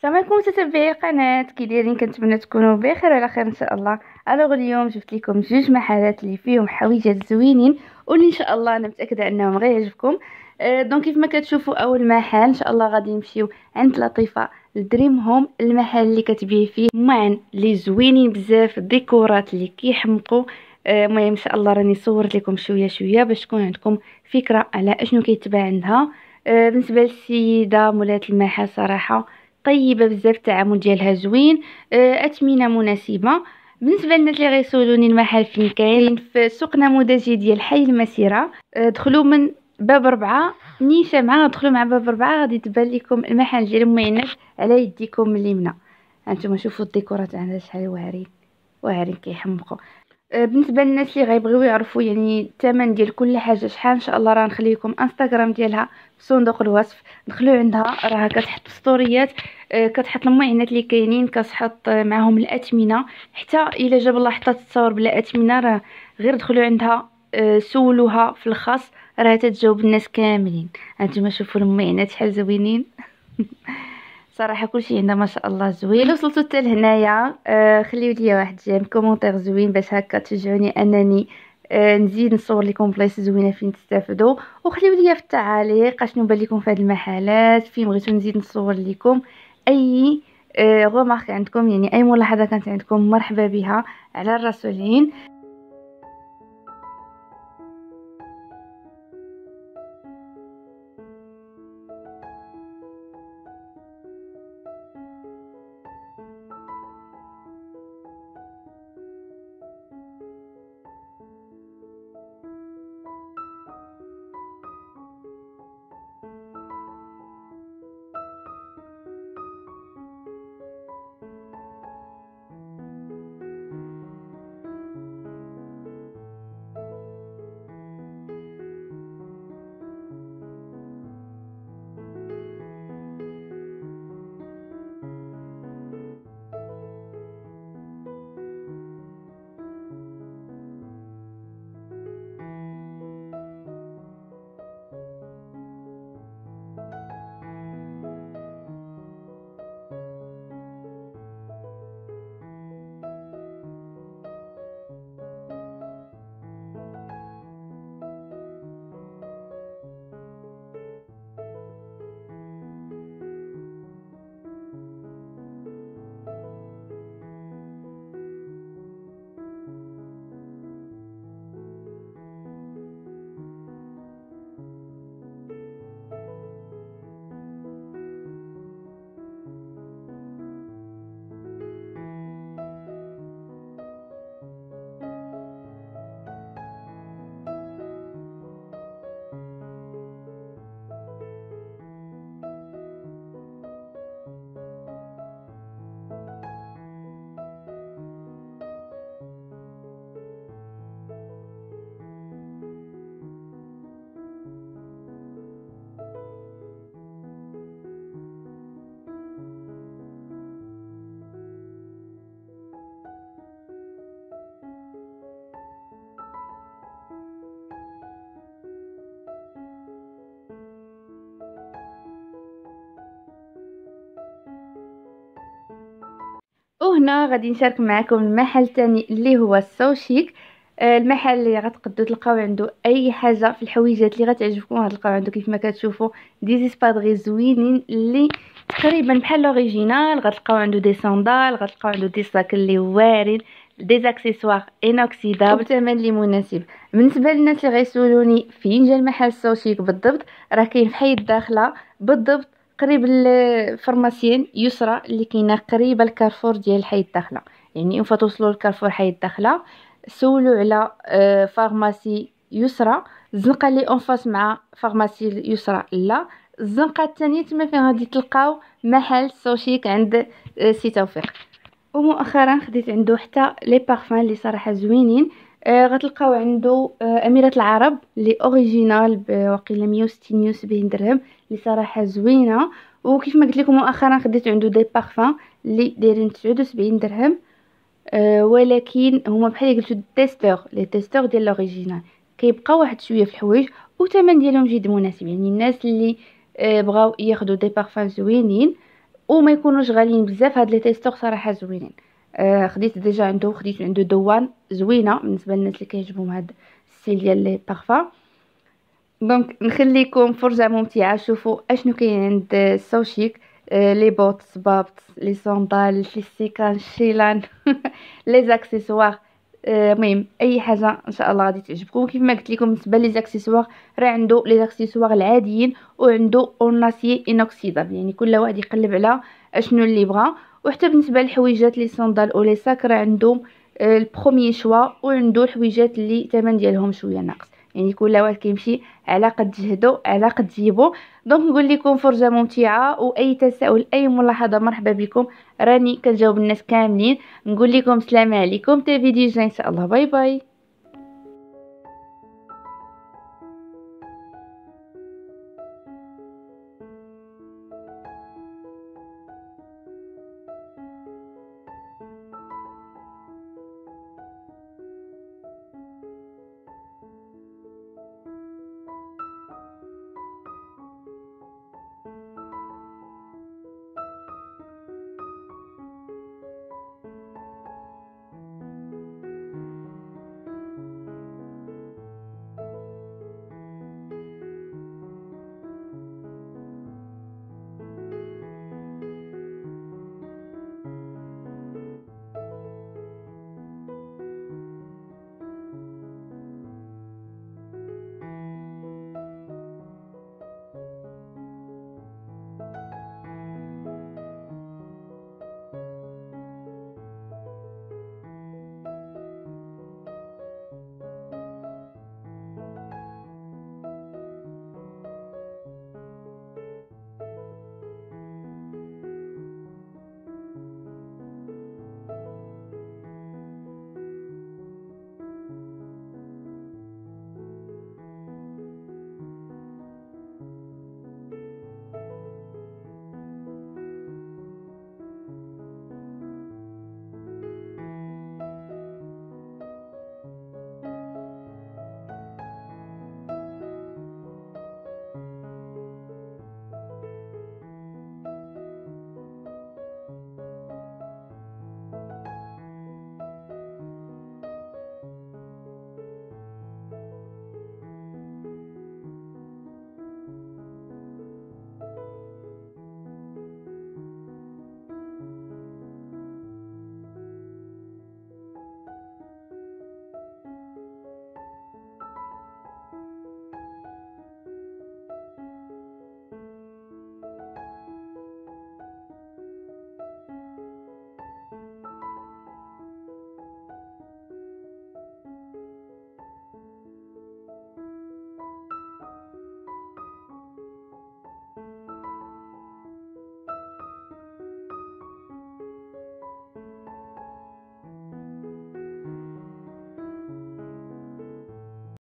السلام عليكم متتبعي القناه كي دايرين كنتمنى تكونوا بخير وعلى خير إن شاء الله. alors اليوم جبت لكم جوج محلات اللي فيهم حويجات زوينين واللي إن شاء الله أنا متأكدة أنهم غيعجبكم أه donc كيف ما كتشوفوا أول محل إن شاء الله غادي نمشيو عند لطيفة ال Dream Home المحل اللي كتبيع فيه ماعن اللي زوينين بزاف الديكورات اللي كيحمقوا. آه، المهم إن شاء الله راني صورت لكم شوية شوية باش تكون عندكم فكرة على أشنو كيتباع عندها. أه بالنسبة للسيدة مولات المحل صراحة طيبة بزاف التعامل ديالها زوين آه، اثمنه مناسبة. بالنسبة للناس اللي غيسولوني المحل فين كاين؟ في سوق نموذجي ديال حي المسيرة. آه، دخلوا من باب ربعة نيشة مع دخلوا مع باب ربعة غادي تبان لكم المحل ديال المعينات على يديكم اليمنى. هانتوما شوفوا الديكورات عندها شحال واعرين واعرين كيحمقوا. آه، بالنسبة للناس اللي غيبغيو يعرفوا يعني الثمن ديال كل حاجة شحال إن شاء الله راه نخلي لكم إنستغرام ديالها في صندوق الوصف. دخلوا عندها راه كتحط ستوريات آه، كتحط المعينات اللي كاينين كتحط معاهم الاثمنه حتى إلا جاب الله حطات تصور بلا اثمنه راه غير دخلوا عندها آه، سولوها في الخاص راه تتجاوب الناس كاملين. هانتوما شوفوا المعينات شحال زوينين. صراحة كلشي عندها ما شاء الله زوين. وصلتوا حتى لهنايا آه خليو لي واحد j'aime commentaire زوين باش هكا تشجعوني أنني آه نزيد نصور لكم بلايص زوينة فين تستافدوا. وخليو لي في التعاليق أشنو بان لكم في هاد المحلات فين بغيتو نزيد نصور لكم. أي آه عندكم يعني أي ملاحظة كانت عندكم مرحبا بها على الرسولين وهنا غادي نشارك معكم المحل الثاني اللي هو ال So Chic. آه، المحل اللي غتقدروا تلقاو عنده أي حاجة في الحويجات اللي غتعجبكم. غتلقاو عنده كيف ما كتشوفوا des espadrilles زوينين اللي تقريبا بحال ال original. غتلقاو عنده des sandales غتلقاو عنده des sacs اللي واعرين des accessoires inoxydables بثمن اللي مناسب. بالنسبة للناس اللي غيسولوني فين جا المحل ال So Chic بالضبط راه كاين في حي الداخلة بالضبط. قريب ال pharmacie يسرى اللي كاينة قريبه الكارفور ديال حي الداخله. يعني اون توصلوا لكارفور حي الداخله سولوا على آه، pharmacie يسرى. الزنقه اللي en face مع pharmacie يسرى لا. الزنقه الثانية تما فين غادي تلقاو؟ محل So Chic عند آه، سي توفيق. ومؤخرا خديت عنده حتى les parfums اللي صراحة زوينين. غتلقاو عنده آه أميرة العرب اللي original بوقيله 160 170 درهم اللي صراحة زوينة. وكيف ما قلت لكم مؤخرا خديت عنده des parfums اللي دايرين 79 درهم. آه ولكن هما بحال قلتو testeur les testeurs ديال l'original كيبقى واحد شوية في الحوايج والثمن ديالهم جد مناسب. يعني الناس آه بغاو ياخذوا des parfums زوينين وما يكونوش غاليين بزاف هاد les testeurs صراحة زوينين. آه خديت déjà عنده خديت عنده دوان زوينة بالنسبة للناس اللي كيعجبهم هاد الستيل ديال لي بارفان دونك نخليكم فرجة ممتعة شوفوا أشنو كاين عند سوشيك آه لي بوتس بابت لي صوندال لي سيكان شيلان لي زاكسيسوار. المهم أي حاجة إن شاء الله غادي تعجبكم. كيف ما قلت لكم بالنسبة لي زاكسيسوار راه عنده لي زاكسيسوار العاديين وعنده اوناسيي انوكسيدابل يعني كل واحد يقلب على أشنو اللي بغا. وحتى بالنسبة للحويجات لي صندال أو لي ساك راه عندهم ال premier choix وعنده الحويجات اللي الثمن ديالهم شوية ناقص. يعني كل واحد كيمشي على قد جهدو على قد جيبو. donc نقول لكم فرجة ممتعة وأي تساؤل أي ملاحظة مرحبا بكم. راني كنجاوب الناس كاملين. نقول لكم السلام عليكم. تا فيديو جاي إن شاء الله. bye bye.